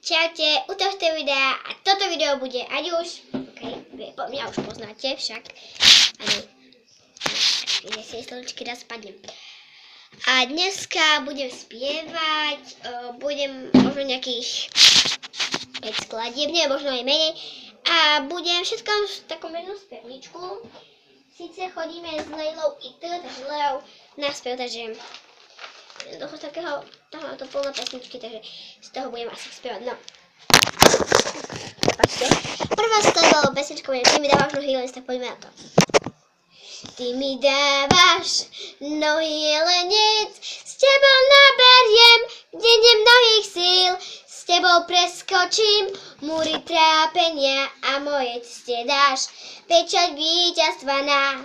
Čaute, u tohto videa a toto video bude Aďuš. Ok, mňa už poznáte však. Áno. Kde si stoličky raz spadnem. A dneska budem spievať, uh, budem možno nejakých 5 skladieb, nie, možno aj menej. A budem všetko v takom jednom spevničku. Sice chodíme s Leilou i T, takže Leou na spev, takže toho takého, toho mám to plno pesničky, takže z toho budem asi spievať, no. Prepačte. Prvá skladba pesnička bude Ty mi dávaš nohy len tak poďme na to. Ty mi dávaš nohy jelenec, s tebou naberiem, kde mnohých síl, s tebou preskočím múry trápenia a moje ceste dáš pečať víťazstva na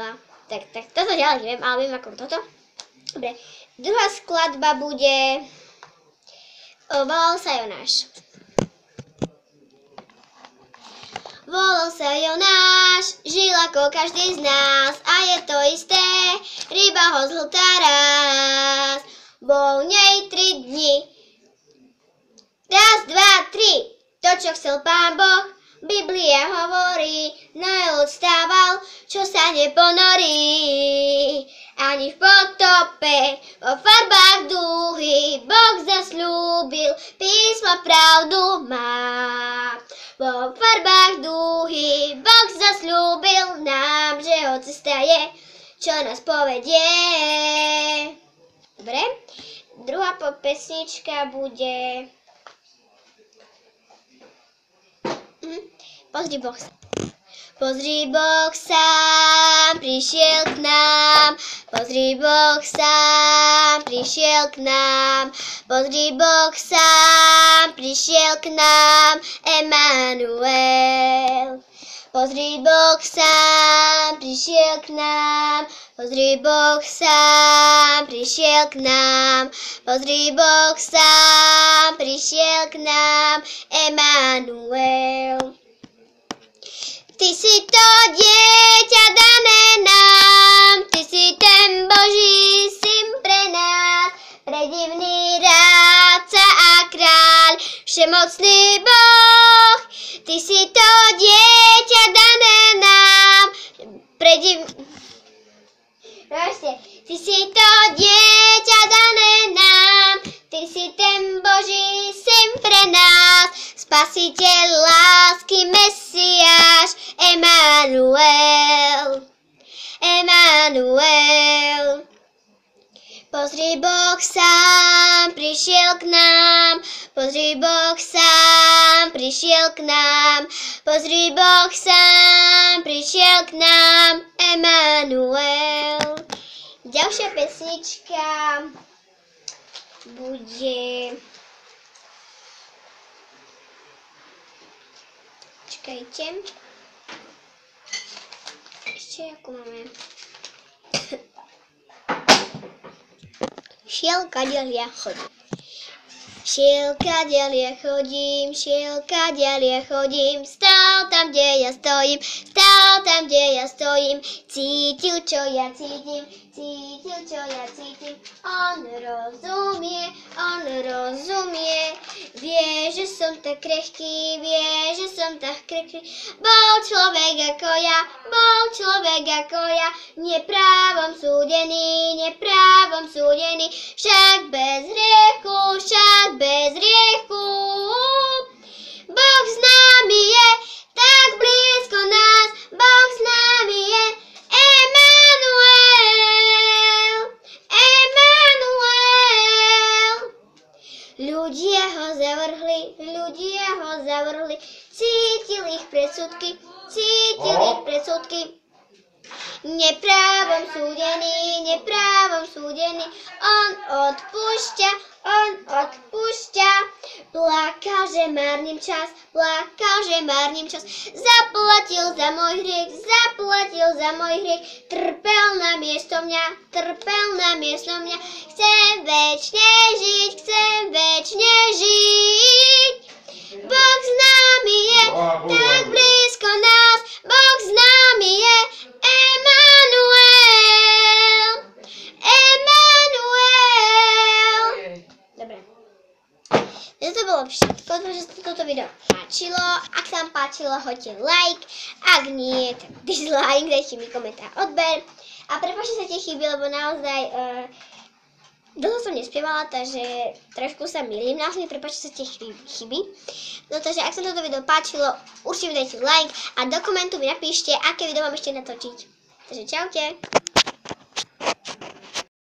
zomrela. Tak, tak, toto ďalej neviem, ale viem ako toto. Dobre, druhá skladba bude Volal sa Jonáš. Volal sa Jonáš, žil ako každý z nás a je to isté, ryba ho zhltá raz. Bol nej tri dni. Raz, dva, tri, to čo chcel pán Boh, Biblia hovorí, Noel odstával, čo sa neponorí. Ani v potope, vo farbách dúhy, Boh zasľúbil, písmo pravdu má. Vo farbách dúhy, Boh zasľúbil nám, že ho cesta je, čo nás povedie. Dobre, druhá pesnička bude... Mhm. Pozri Boh sa. Pozri Boh sám prišiel k nám, pozri Boh sám prišiel k nám, pozri Boh sám prišiel k nám, Emanuel. Pozri Boh sám prišiel k nám, pozri Boh sám prišiel k nám, pozri Boh prišiel k nám, Emanuel. Ty si to dieťa dané nám, Ty si ten Boží syn pre nás, predivný rádca a kráľ, všemocný Boh. Ty si to dieťa dané nám, prediv... Proste, Ty si to dieťa dané nám, Ty si ten Boží syn pre nás, spasiteľ prišiel k nám, pozri Boh sám prišiel k nám, pozri Boh sám prišiel k nám, Emanuel. Ďalšia pesnička bude... Čakajte. Ešte ako máme... Šiel, kadiaľ ja chodím. Šiel, kadiaľ ja chodím, šiel, kadiaľ ja chodím, stál tam, kde ja stojím, stál tam, kde ja stojím, cítil, čo ja cítim, cítil, čo ja cítim. On rozumie, on rozumie, vie, že som tak krehký, vie, že som tak krehký. Bol človek ako ja, bol človek ako ja, neprávom súdený, neprávom súdený, však bez hriechu, ho zavrhli, cítil ich predsudky, cítil ich predsudky. neprávom súdený, neprávom súdený. On odpúšťa, on odpúšťa. Plakal, že márnim čas, plakal, že márnim čas. Zaplatil za môj hriech, zaplatil za môj hriech. Trpel na miesto mňa, trpel na miesto mňa. Chcem večne žiť, chcem večne žiť. Boh s nami je, tak blízko nás. Boh s nami je, Emanuel. Emanuel. Dobre. To bolo všetko, dúfam, že sa toto video páčilo. Ak sa vám páčilo, hoďte like. Ak nie, tak dislike, dajte mi komentár, odber. A prepáčte sa tie chyby, lebo naozaj uh, dlho som nespievala, takže trošku sa milím. Naozaj prepáčte sa tie chyby. No takže ak sa toto video páčilo, určite dajte like a do komentu mi napíšte, aké video mám ešte natočiť. Takže čaute.